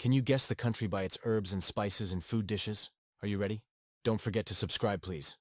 Can you guess the country by its herbs and spices and food dishes? Are you ready? Don't forget to subscribe, please.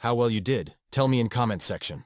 How well you did, tell me in comment section.